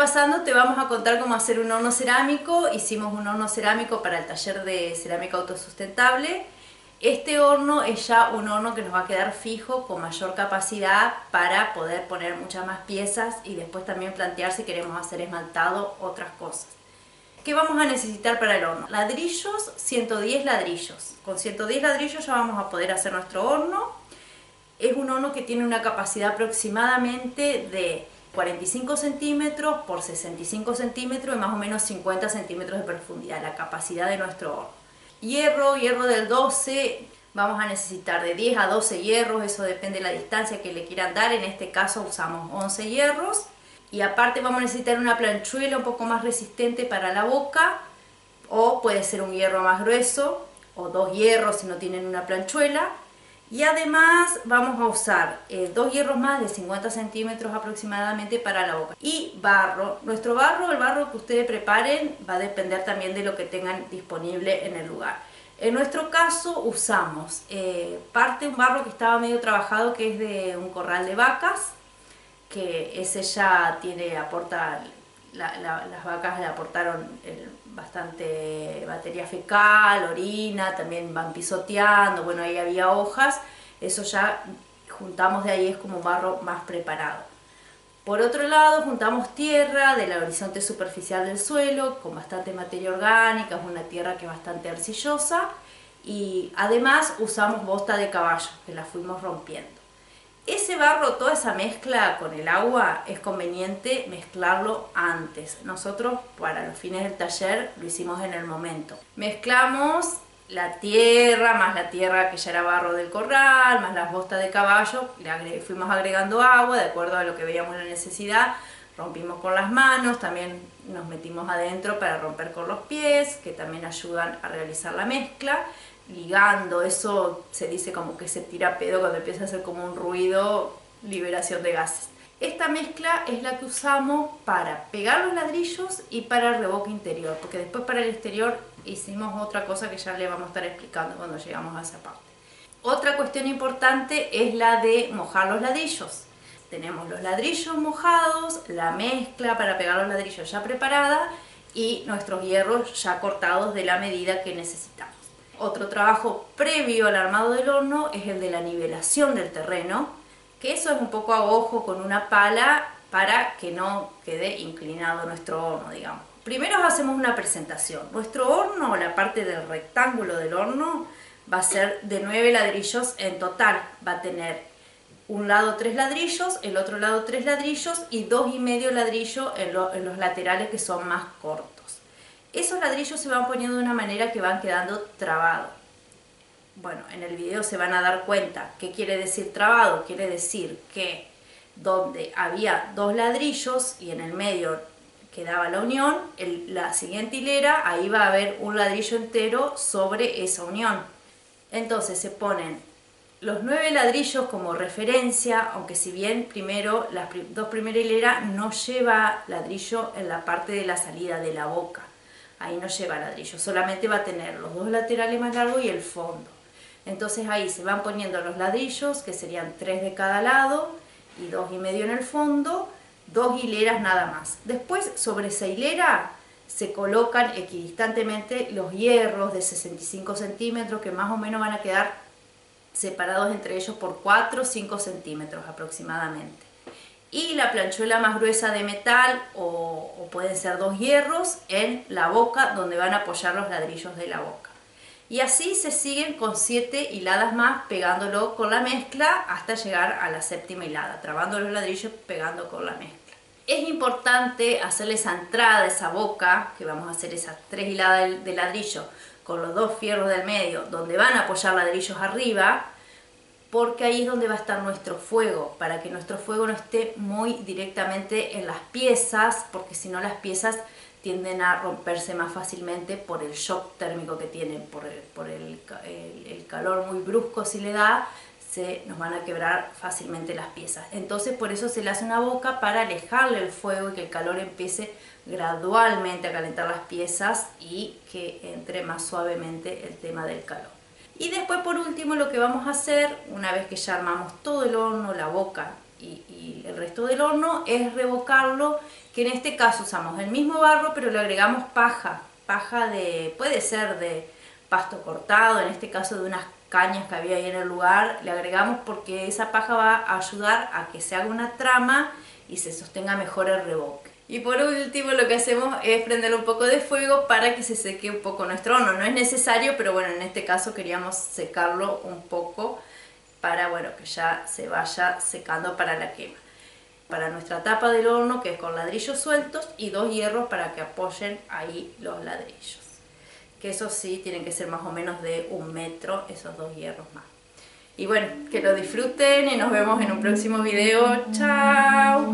pasando te vamos a contar cómo hacer un horno cerámico. Hicimos un horno cerámico para el taller de cerámica autosustentable. Este horno es ya un horno que nos va a quedar fijo con mayor capacidad para poder poner muchas más piezas y después también plantear si queremos hacer esmaltado otras cosas. ¿Qué vamos a necesitar para el horno? Ladrillos, 110 ladrillos. Con 110 ladrillos ya vamos a poder hacer nuestro horno. Es un horno que tiene una capacidad aproximadamente de 45 centímetros por 65 centímetros y más o menos 50 centímetros de profundidad, la capacidad de nuestro horno. Hierro, hierro del 12, vamos a necesitar de 10 a 12 hierros, eso depende de la distancia que le quieran dar, en este caso usamos 11 hierros. Y aparte vamos a necesitar una planchuela un poco más resistente para la boca, o puede ser un hierro más grueso, o dos hierros si no tienen una planchuela. Y además vamos a usar eh, dos hierros más de 50 centímetros aproximadamente para la boca. Y barro. Nuestro barro, el barro que ustedes preparen, va a depender también de lo que tengan disponible en el lugar. En nuestro caso usamos eh, parte un barro que estaba medio trabajado que es de un corral de vacas que ese ya tiene, aporta, las vacas le aportaron bastante batería fecal, orina, también van pisoteando, bueno, ahí había hojas, eso ya juntamos de ahí, es como barro más preparado. Por otro lado, juntamos tierra del horizonte superficial del suelo, con bastante materia orgánica, es una tierra que es bastante arcillosa, y además usamos bosta de caballo, que la fuimos rompiendo. Ese barro, toda esa mezcla con el agua, es conveniente mezclarlo antes. Nosotros, para los fines del taller, lo hicimos en el momento. Mezclamos la tierra, más la tierra que ya era barro del corral, más las bostas de caballo, fuimos agregando agua de acuerdo a lo que veíamos la necesidad, rompimos con las manos, también nos metimos adentro para romper con los pies, que también ayudan a realizar la mezcla, ligando, eso se dice como que se tira pedo cuando empieza a hacer como un ruido, liberación de gases. Esta mezcla es la que usamos para pegar los ladrillos y para el revoque interior, porque después para el exterior hicimos otra cosa que ya le vamos a estar explicando cuando llegamos a esa parte. Otra cuestión importante es la de mojar los ladrillos. Tenemos los ladrillos mojados, la mezcla para pegar los ladrillos ya preparada y nuestros hierros ya cortados de la medida que necesitamos. Otro trabajo previo al armado del horno es el de la nivelación del terreno, que eso es un poco a ojo con una pala para que no quede inclinado nuestro horno, digamos. Primero hacemos una presentación. Nuestro horno, la parte del rectángulo del horno, va a ser de 9 ladrillos en total. Va a tener un lado 3 ladrillos, el otro lado 3 ladrillos y dos y medio ladrillos en, en los laterales que son más cortos esos ladrillos se van poniendo de una manera que van quedando trabados. Bueno, en el video se van a dar cuenta. ¿Qué quiere decir trabado? Quiere decir que donde había dos ladrillos y en el medio quedaba la unión, la siguiente hilera, ahí va a haber un ladrillo entero sobre esa unión. Entonces se ponen los nueve ladrillos como referencia, aunque si bien primero las dos primeras hileras no lleva ladrillo en la parte de la salida de la boca ahí no lleva ladrillo, solamente va a tener los dos laterales más largos y el fondo. Entonces ahí se van poniendo los ladrillos, que serían tres de cada lado y dos y medio en el fondo, dos hileras nada más. Después sobre esa hilera se colocan equidistantemente los hierros de 65 centímetros que más o menos van a quedar separados entre ellos por 4 o 5 centímetros aproximadamente y la planchuela más gruesa de metal o, pueden ser dos hierros en la boca donde van a apoyar los ladrillos de la boca. Y así se siguen con siete hiladas más pegándolo con la mezcla hasta llegar a la séptima hilada, trabando los ladrillos pegando con la mezcla. Es importante hacerle esa entrada, esa boca, que vamos a hacer esas tres hiladas de ladrillo con los dos fierros del medio, donde van a apoyar ladrillos arriba, porque ahí es donde va a estar nuestro fuego, para que nuestro fuego no esté muy directamente en las piezas, porque si no las piezas tienden a romperse más fácilmente por el shock térmico que tienen, por el, calor muy brusco si le da, se nos van a quebrar fácilmente las piezas. Entonces por eso se le hace una boca para alejarle el fuego y que el calor empiece gradualmente a calentar las piezas y que entre más suavemente el tema del calor. Y después por último lo que vamos a hacer, una vez que ya armamos todo el horno, la boca y, el resto del horno es revocarlo, que en este caso usamos el mismo barro pero le agregamos paja, paja de, puede ser de pasto cortado, en este caso de unas cañas que había ahí en el lugar, le agregamos porque esa paja va a ayudar a que se haga una trama y se sostenga mejor el revoque. Y por último lo que hacemos es prender un poco de fuego para que se seque un poco nuestro horno. No es necesario, pero bueno, en este caso queríamos secarlo un poco para bueno, que ya se vaya secando para la quema. Para nuestra tapa del horno, que es con ladrillos sueltos, y dos hierros para que apoyen ahí los ladrillos. Que eso sí, tienen que ser más o menos de un metro, esos dos hierros más. Y bueno, que lo disfruten y nos vemos en un próximo video. ¡Chao!